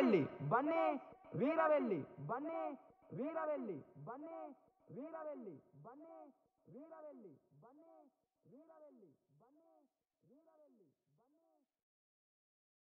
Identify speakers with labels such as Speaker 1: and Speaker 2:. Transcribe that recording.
Speaker 1: ಬನ್ನಿ ವೀರವೆಲ್ಲಿ ಬನ್ನಿ ವೀರವೆಲ್ಲಿ ಬನ್ನಿ ವೀರವೆಲ್ಲಿ ಬನ್ನಿ ವೀರವೆಲ್ಲಿ ಬನ್ನಿ ವೀರವೆಲ್ಲಿ ಬನ್ನಿ ವೀರವೆಲ್ಲಿ.